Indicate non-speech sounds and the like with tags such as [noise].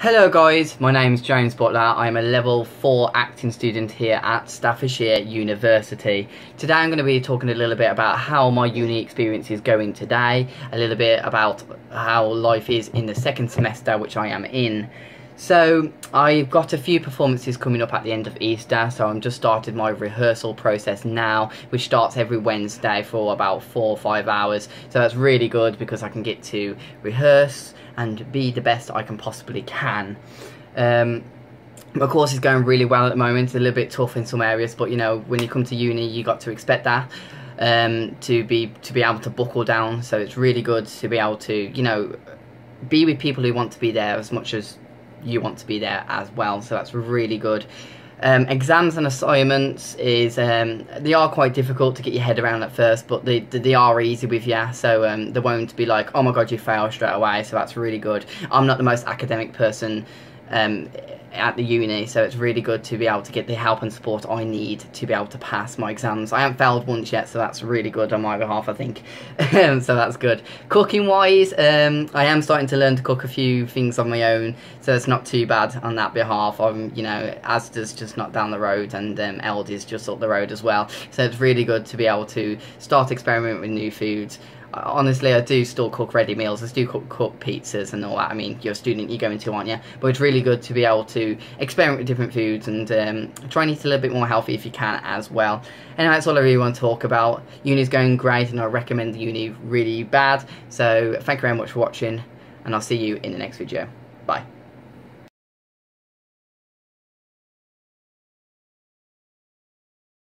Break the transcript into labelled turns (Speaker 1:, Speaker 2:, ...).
Speaker 1: Hello guys, my name's James Butler. I'm a level 4 acting student here at Staffordshire University. Today I'm going to be talking a little bit about how my uni experience is going today, a little bit about how life is in the second semester which I am in. So I've got a few performances coming up at the end of Easter, so I'm just started my rehearsal process now, which starts every Wednesday for about four or five hours. So that's really good because I can get to rehearse and be the best I can possibly can. Um, my course is going really well at the moment. It's a little bit tough in some areas, but you know, when you come to uni, you got to expect that um, to be to be able to buckle down. So it's really good to be able to, you know, be with people who want to be there as much as you want to be there as well. So that's really good. Um, exams and assignments is um, they are quite difficult to get your head around at first, but they they are easy with you. So um, they won't be like, oh my god, you fail straight away. So that's really good. I'm not the most academic person um, at the uni, so it's really good to be able to get the help and support I need to be able to pass my exams. I haven't failed once yet, so that's really good on my behalf, I think. [laughs] so that's good. Cooking wise, um, I am starting to learn to cook a few things on my own, so it's not too bad on that behalf. I'm, you know, Asda's just not down the road, and um, Aldi's just up the road as well. So it's really good to be able to start experimenting with new foods honestly, I do still cook ready meals. I do cook, cook pizzas and all that. I mean, you're a student, you're going to, aren't you? But it's really good to be able to experiment with different foods and um, try and eat a little bit more healthy if you can as well. And that's all I really want to talk about. Uni's going great, and I recommend uni really bad. So thank you very much for watching, and I'll see you in the next video. Bye.